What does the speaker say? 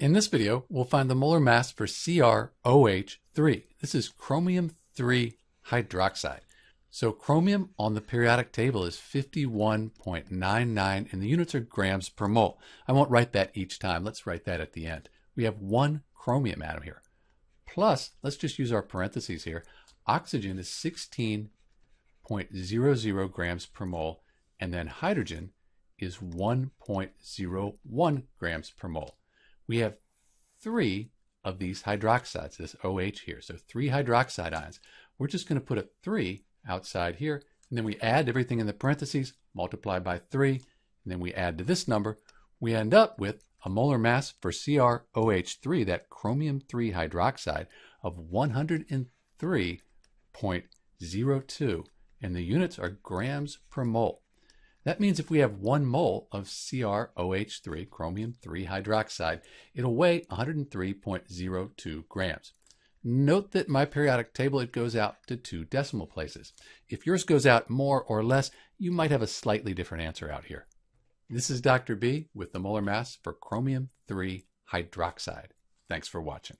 In this video, we'll find the molar mass for CrOH3. This is chromium 3 hydroxide. So chromium on the periodic table is 51.99 and the units are grams per mole. I won't write that each time. Let's write that at the end. We have one chromium atom here. Plus, let's just use our parentheses here. Oxygen is 16.00 grams per mole and then hydrogen is 1.01 grams per mole we have three of these hydroxides, this OH here. So three hydroxide ions. We're just going to put a 3 outside here, and then we add everything in the parentheses, multiply by 3, and then we add to this number. We end up with a molar mass for CrOH3, that chromium 3 hydroxide, of 103.02, and the units are grams per mole. That means if we have one mole of CrOH3, chromium 3 hydroxide, it'll weigh 103.02 grams. Note that my periodic table, it goes out to two decimal places. If yours goes out more or less, you might have a slightly different answer out here. This is Dr. B with the molar mass for chromium 3 hydroxide. Thanks for watching.